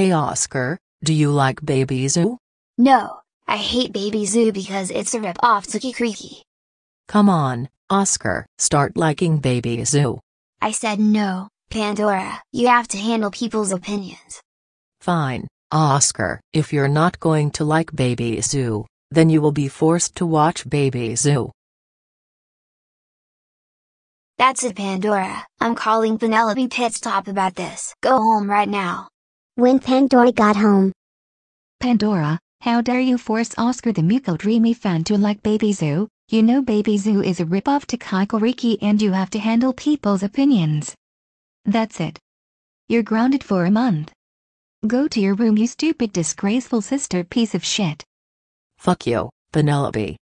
Hey Oscar, do you like Baby Zoo? No, I hate Baby Zoo because it's a rip-off Tookie Creaky. Come on, Oscar, start liking Baby Zoo. I said no, Pandora, you have to handle people's opinions. Fine, Oscar. If you're not going to like Baby Zoo, then you will be forced to watch Baby Zoo. That's it Pandora, I'm calling Penelope Pitstop about this. Go home right now. When Pandora got home, Pandora, how dare you force Oscar the Muko Dreamy fan to like Baby Zoo? You know Baby Zoo is a ripoff to Kakariki and you have to handle people's opinions. That's it. You're grounded for a month. Go to your room you stupid disgraceful sister piece of shit. Fuck you, Penelope.